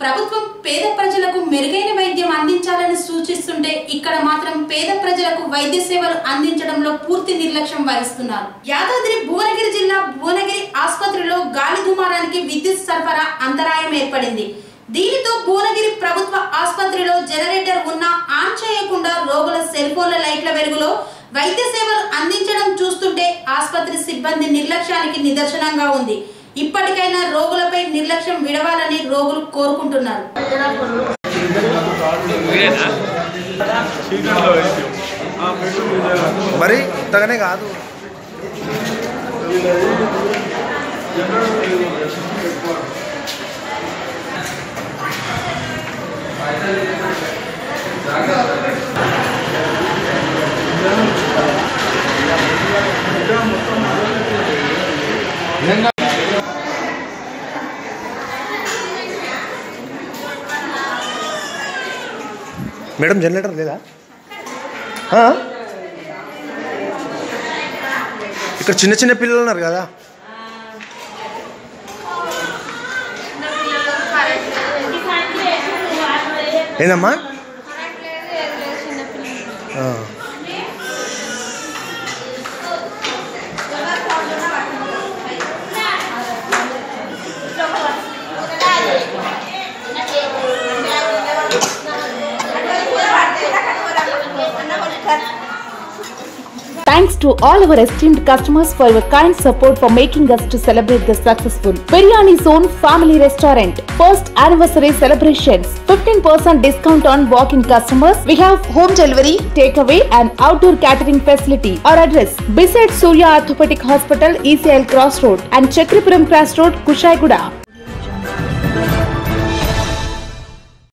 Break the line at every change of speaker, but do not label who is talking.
ప్రభుత్వం పేద ప్రజలకు మెరుగైన వైద్యం అందించాలని సూచిస్తుంటే ఇక్కడ మాత్రం పేద ప్రజలకు వైద్య సేవలు అందించడంలో పూర్తి నిర్లక్ష్యం వహిస్తున్నారు. యాదాద్రి భువనగిరి జిల్లా భువనగిరి ఆసుపత్రిలో గాలి దుమారానికి విద్యుత్ సరఫరా అంతరాయం ఏర్పడింది. దీనితో భువనగిరి ప్రభుత్వ ఆసుపత్రిలో జనరేటర్ ఉన్నా ఆన్ చేయకుండా రోగుల సెల్ ఫోన్ల లైట్ల వెలుగులో వైద్య సేవలు అందించడం చూస్తుంటే ఆసుపత్రి సిబ్బంది నిర్లక్ష్యానికి నిదర్శనంగా ఉంది. ఇప్పటికైనా రోగులపై నిర్లక్ష్యం విడవాలి రోగులు కోరుకుంటున్నారు.
మరి ఇంతగానే కాదు. మేడం జనరేటర్ లేదా? ఇక్కడ చిన్న చిన్న పిల్లలు ఉన్నారు కదా. ఏందమ్మా?
Thanks to all our esteemed customers for your kind support for making us to celebrate the successful Biryani Zone Family Restaurant first anniversary celebrations. 15% discount on walk-in customers. We have home delivery, takeaway and outdoor catering facility. Our address beside Surya Orthopedic Hospital, ECL Cross Road and Chakripuram Cross Road, Kushaiguda.